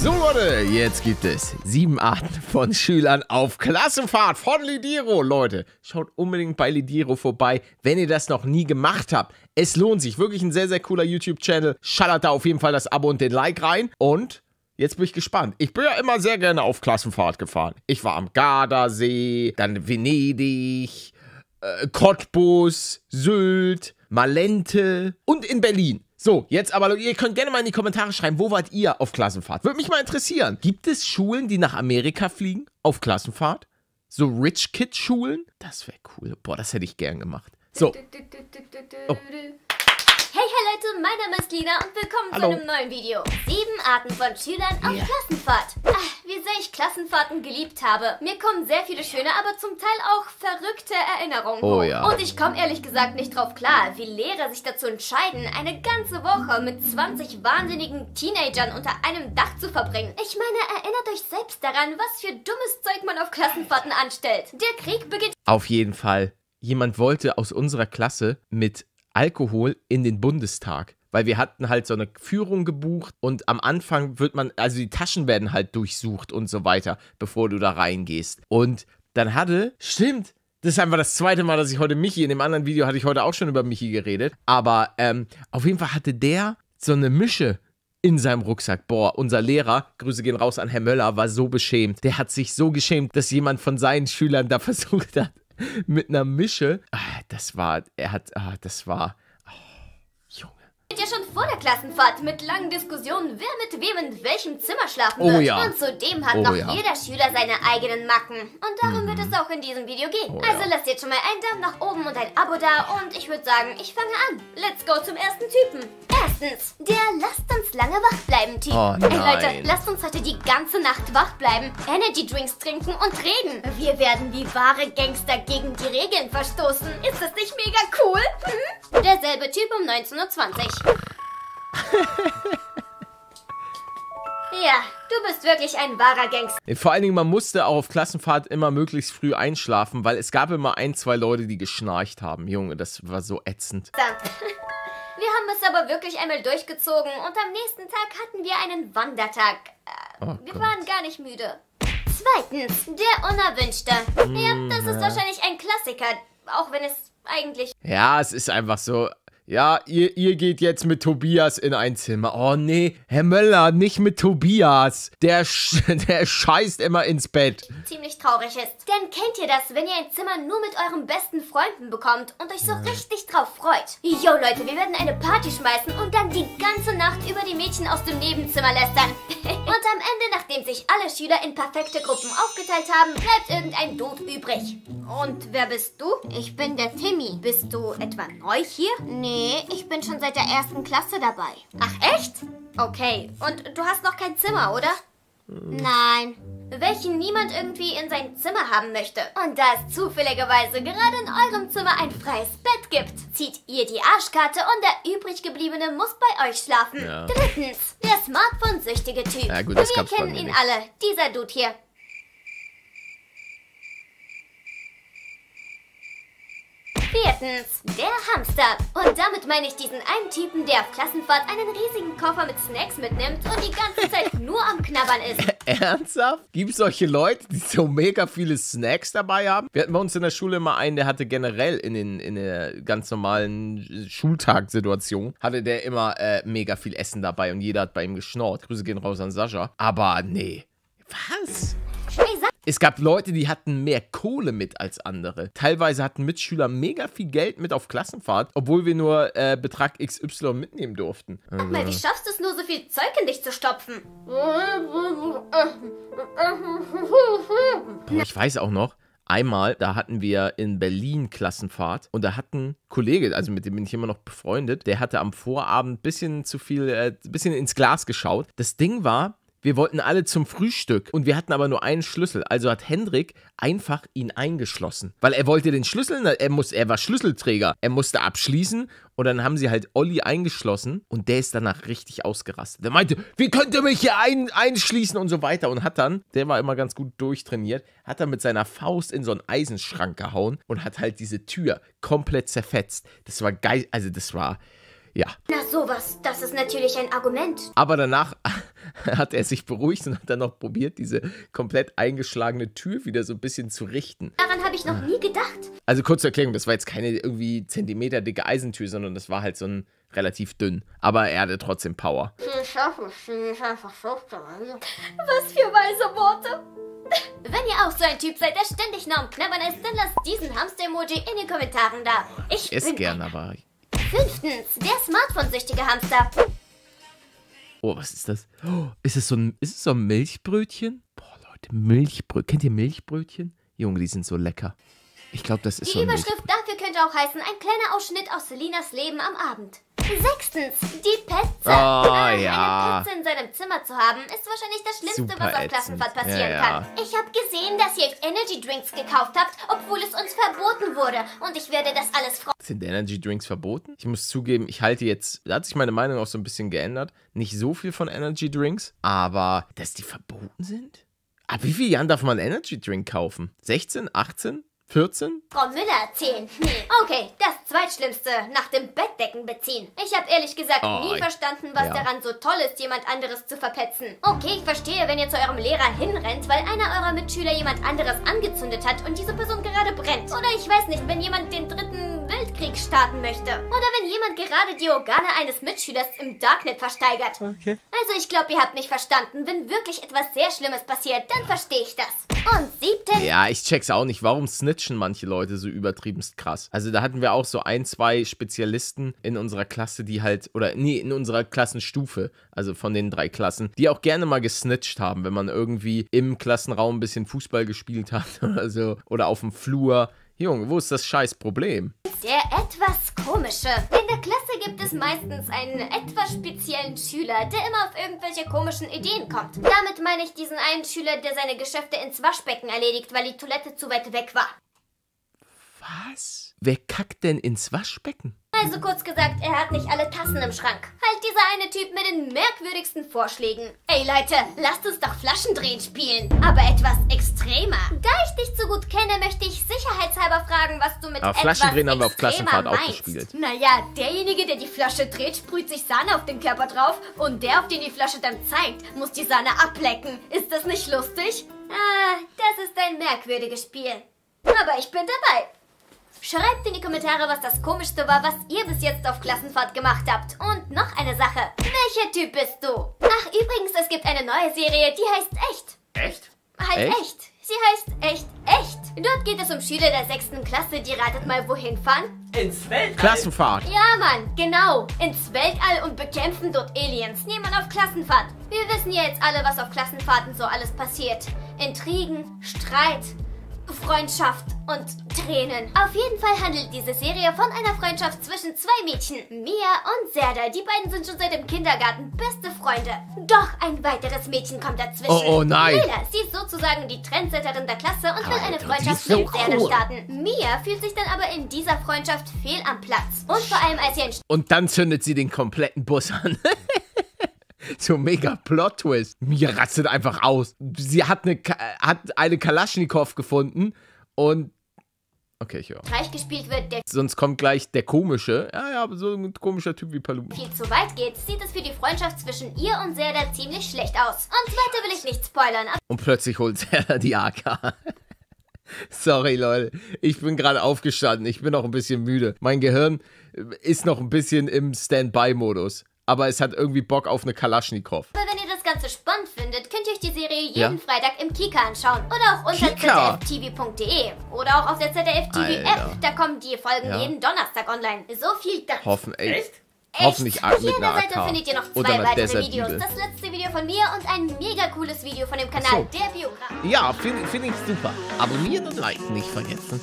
So Leute, jetzt gibt es sieben Arten von Schülern auf Klassenfahrt von Lidiro. Leute, schaut unbedingt bei Lidiro vorbei, wenn ihr das noch nie gemacht habt. Es lohnt sich, wirklich ein sehr, sehr cooler YouTube-Channel. Schallert da auf jeden Fall das Abo und den Like rein. Und Jetzt bin ich gespannt. Ich bin ja immer sehr gerne auf Klassenfahrt gefahren. Ich war am Gardasee, dann Venedig, äh, Cottbus, Sylt, Malente und in Berlin. So, jetzt aber, ihr könnt gerne mal in die Kommentare schreiben, wo wart ihr auf Klassenfahrt? Würde mich mal interessieren. Gibt es Schulen, die nach Amerika fliegen auf Klassenfahrt? So Rich Kid Schulen? Das wäre cool. Boah, das hätte ich gern gemacht. So. Oh. Hey, Leute, mein Name ist Lina und willkommen Hallo. zu einem neuen Video. Sieben Arten von Schülern auf Ja. Klassenfahrt. Ach, wie sehr ich Klassenfahrten geliebt habe. Mir kommen sehr viele schöne, aber zum Teil auch verrückte Erinnerungen Oh ja. Und ich komme ehrlich gesagt nicht drauf klar, wie Lehrer sich dazu entscheiden, eine ganze Woche mit 20 wahnsinnigen Teenagern unter einem Dach zu verbringen. Ich meine, erinnert euch selbst daran, was für dummes Zeug man auf Klassenfahrten anstellt. Der Krieg beginnt Auf jeden Fall. Jemand wollte aus unserer Klasse mit Alkohol in den Bundestag. Weil wir hatten halt so eine Führung gebucht und am Anfang wird man, also die Taschen werden halt durchsucht und so weiter, bevor du da reingehst. Und dann hatte, stimmt, das ist einfach das zweite Mal, dass ich heute Michi, in dem anderen Video hatte ich heute auch schon über Michi geredet, aber ähm, auf jeden Fall hatte der so eine Mische in seinem Rucksack. Boah, unser Lehrer, Grüße gehen raus an Herr Möller, war so beschämt. Der hat sich so geschämt, dass jemand von seinen Schülern da versucht hat, mit einer Mische. Ah, das war, er hat, ah, das war. Ja schon vor der Klassenfahrt mit langen Diskussionen, wer mit wem in welchem Zimmer schlafen Oh wird. ja. Und zudem hat Oh noch ja. jeder Schüler seine eigenen Macken. Und darum wird es auch in diesem Video gehen. Oh also ja. lasst jetzt schon mal einen Daumen nach oben und ein Abo da. Und ich würde sagen, ich fange an. Let's go zum ersten Typen. Erstens, der Lasst uns lange wach bleiben Typ. Oh Ey Leute, nein. lasst uns heute die ganze Nacht wach bleiben, Energy Drinks trinken und reden. Wir werden wie wahre Gangster gegen die Regeln verstoßen. Ist das nicht mega cool? Hm? Derselbe Typ um 19.20 Uhr. Ja, du bist wirklich ein wahrer Gangster. Vor allen Dingen, man musste auch auf Klassenfahrt immer möglichst früh einschlafen, weil es gab immer ein, zwei Leute, die geschnarcht haben. Junge, das war so ätzend. Wir haben es aber wirklich einmal durchgezogen und am nächsten Tag hatten wir einen Wandertag. Äh, Oh wir Gott. waren gar nicht müde. Zweitens, der Unerwünschte. ja, das ist wahrscheinlich ein Klassiker, auch wenn es eigentlich Ja, es ist einfach so. Ja, ihr, ihr geht jetzt mit Tobias in ein Zimmer. Oh nee, Herr Möller, nicht mit Tobias. Der, sch der scheißt immer ins Bett. ziemlich traurig ist. Denn kennt ihr das, wenn ihr ein Zimmer nur mit euren besten Freunden bekommt und euch so richtig drauf freut? Jo Leute, wir werden eine Party schmeißen und dann die ganze Nacht über die Mädchen aus dem Nebenzimmer lästern. und am Ende, nachdem sich alle Schüler in perfekte Gruppen aufgeteilt haben, bleibt irgendein Dude übrig. Und wer bist du? Ich bin der Timmy. Bist du etwa neu hier? Nee, ich bin schon seit der ersten Klasse dabei. Ach echt? Okay, und du hast noch kein Zimmer, oder? Nein. Welchen niemand irgendwie in sein Zimmer haben möchte. Und da es zufälligerweise gerade in eurem Zimmer ein freies Bett gibt, zieht ihr die Arschkarte und der übrig gebliebene muss bei euch schlafen. Ja. Drittens, der Smartphone-süchtige Typ. Ja, gut, das Wir kennen ihn alle. Dieser Dude hier. Viertens, der Hamster. Und damit meine ich diesen einen Typen, der auf Klassenfahrt einen riesigen Koffer mit Snacks mitnimmt und die ganze Zeit nur am Knabbern ist. Ernsthaft? Gibt es solche Leute, die so mega viele Snacks dabei haben? Wir hatten bei uns in der Schule immer einen, der hatte generell in, den, in der ganz normalen Schultagssituation, hatte der immer äh, mega viel Essen dabei und jeder hat bei ihm geschnort. Grüße gehen raus an Sascha. Aber nee. Was? Es gab Leute, die hatten mehr Kohle mit als andere. Teilweise hatten Mitschüler mega viel Geld mit auf Klassenfahrt, obwohl wir nur äh, Betrag XY mitnehmen durften. Also, mal, wie schaffst du es nur, so viel Zeug in dich zu stopfen? boah, ich weiß auch noch, einmal, da hatten wir in Berlin Klassenfahrt und da hat ein Kollege, also mit dem bin ich immer noch befreundet, der hatte am Vorabend ein bisschen zu viel, äh, bisschen ins Glas geschaut. Das Ding war, wir wollten alle zum Frühstück und wir hatten aber nur einen Schlüssel. Also hat Hendrik einfach ihn eingeschlossen. Weil er wollte den Schlüssel, er, muss, er war Schlüsselträger. Er musste abschließen und dann haben sie halt Olli eingeschlossen und der ist danach richtig ausgerastet. Der meinte, wie könnt ihr mich hier ein, einschließen und so weiter. Und hat dann, der war immer ganz gut durchtrainiert, hat dann mit seiner Faust in so einen Eisenschrank gehauen und hat halt diese Tür komplett zerfetzt. Das war geil, also das war, ja. Na sowas, das ist natürlich ein Argument. Aber danach hat er sich beruhigt und hat dann noch probiert, diese komplett eingeschlagene Tür wieder so ein bisschen zu richten. Daran habe ich noch nie gedacht. Also kurze Erklärung, das war jetzt keine irgendwie Zentimeter dicke Eisentür, sondern das war halt so ein relativ dünn. Aber er hatte trotzdem Power. Was für weise Worte. Wenn ihr auch so ein Typ seid, der ständig nur am Knabbern ist, dann lasst diesen Hamster-Emoji in den Kommentaren da. Ich Ist bin gern, aber. Fünftens, der Smartphone-süchtige Hamster. Oh, was ist das? Oh, ist es so ein, ist es so ein Milchbrötchen? Boah, Leute, Milchbrötchen. Kennt ihr Milchbrötchen? Junge, die sind so lecker. Ich glaube, das ist Die so ein Überschrift Milchbrötchen. dafür könnte auch heißen, ein kleiner Ausschnitt aus Selinas Leben am Abend. Sechstens, die Petze. Oh, Äh, ja. Eine Petze in seinem Zimmer zu haben, ist wahrscheinlich das Schlimmste, Super was auf. Klassenfahrt passieren Ja, ja. kann. Ich habe gesehen, dass ihr Energy Drinks gekauft habt, obwohl es uns verboten wurde. Und ich werde das alles Sind Energy Drinks verboten? Ich muss zugeben, ich halte jetzt, da hat sich meine Meinung auch so ein bisschen geändert. Nicht so viel von Energy Drinks, aber dass die verboten sind? Ab wie vielen Jahren darf man einen Energy Drink kaufen? 16, 18, 14? Frau Müller erzählen. Hm. Okay, das Zweitschlimmste, nach dem Bettdecken beziehen. Ich habe ehrlich gesagt Oh, nie verstanden, was ja. daran so toll ist, jemand anderes zu verpetzen. Okay, ich verstehe, wenn ihr zu eurem Lehrer hinrennt, weil einer eurer Mitschüler jemand anderes angezündet hat und diese Person gerade brennt. Oder ich weiß nicht, wenn jemand den dritten Weltkrieg starten möchte. Oder wenn jemand gerade die Organe eines Mitschülers im Darknet versteigert. Okay. Also ich glaube, ihr habt mich verstanden. Wenn wirklich etwas sehr Schlimmes passiert, dann verstehe ich das. Und siebtens, Ja, ich check's auch nicht. Warum snitchen manche Leute so übertriebenst krass? Also da hatten wir auch so ein, zwei Spezialisten in unserer Klasse, die halt, oder nee, in unserer Klassenstufe, also von den drei Klassen, die auch gerne mal gesnitcht haben, wenn man irgendwie im Klassenraum ein bisschen Fußball gespielt hat oder so, oder auf dem Flur. Junge, wo ist das scheiß Problem? Der etwas komische. In der Klasse gibt es meistens einen etwas speziellen Schüler, der immer auf irgendwelche komischen Ideen kommt. Damit meine ich diesen einen Schüler, der seine Geschäfte ins Waschbecken erledigt, weil die Toilette zu weit weg war. Was? Wer kackt denn ins Waschbecken? Also kurz gesagt, er hat nicht alle Tassen im Schrank. Halt dieser eine Typ mit den merkwürdigsten Vorschlägen. Ey Leute, lasst uns doch Flaschendrehen spielen. Aber etwas extremer. Da ich dich so gut kenne, möchte ich sicherheitshalber fragen, was du mit Aber etwas Flaschendrehen haben wir auf Klassenfahrt auch meinst. gespielt. Naja, derjenige, der die Flasche dreht, sprüht sich Sahne auf den Körper drauf und der, auf den die Flasche dann zeigt, muss die Sahne ablecken. Ist das nicht lustig? Ah, das ist ein merkwürdiges Spiel. Aber ich bin dabei. Schreibt in die Kommentare, was das Komischste war, was ihr bis jetzt auf Klassenfahrt gemacht habt. Und noch eine Sache. Welcher Typ bist du? Ach, übrigens, es gibt eine neue Serie, die heißt Echt. Echt? Halt Echt? echt. Sie heißt Echt Echt. Dort geht es um Schüler der sechsten Klasse, die ratet mal wohin fahren. Ins Weltall. Klassenfahrt. Ja, Mann, genau. Ins Weltall und bekämpfen dort Aliens. Niemand auf Klassenfahrt. Wir wissen ja jetzt alle, was auf Klassenfahrten so alles passiert. Intrigen, Streit, Freundschaft und Tränen. Auf jeden Fall handelt diese Serie von einer Freundschaft zwischen zwei Mädchen, Mia und Serda. Die beiden sind schon seit dem Kindergarten beste Freunde. Doch ein weiteres Mädchen kommt dazwischen. Oh, oh nein. Lila, sie ist sozusagen die Trendsetterin der Klasse und will eine Freundschaft so mit Serda cool. starten. Mia fühlt sich dann aber in dieser Freundschaft fehl am Platz. Und vor allem, als sie ein Und dann zündet sie den kompletten Bus an. so mega Plot-Twist. Mir rastet einfach aus. Sie hat eine, hat eine Kalaschnikow gefunden und. Okay, ich höre. Streich gespielt wird, der Sonst kommt gleich der komische. Ja, ja, aber so ein komischer Typ wie Palumi. viel zu weit geht, sieht es für die Freundschaft zwischen ihr und Serda ziemlich schlecht aus. Und weiter will ich nicht spoilern, Und plötzlich holt er die AK. Sorry, Leute. Ich bin gerade aufgestanden. Ich bin noch ein bisschen müde. Mein Gehirn ist noch ein bisschen im Standby-Modus. Aber es hat irgendwie Bock auf eine Kalaschnikow. wenn ihr das Ganze spannend findet, könnt ihr euch die Serie jeden Ja. Freitag im Kika anschauen. Oder auch unter zdftv.de. Oder auch auf der ZDF-TV-App. Da kommen die Folgen Ja. jeden Donnerstag online. So viel dazu. Hoffen, ey. Echt? Hoffentlich Echt? mit Hier an der Seite AK. findet ihr noch zwei weitere Desert Videos. Das letzte Video von mir und ein mega cooles Video von dem Kanal so. Der Biograf. Ja, finde find ich super. Abonnieren und liken nicht vergessen.